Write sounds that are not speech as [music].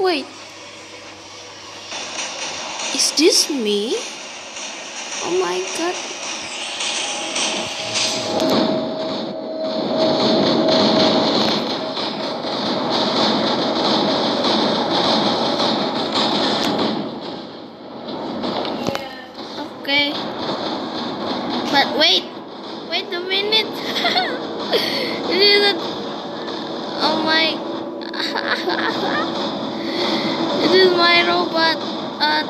Wait. Is this me? Oh my god. Okay. But wait. Wait a minute. [laughs] it isn't. Oh my. [laughs] is my robot uh,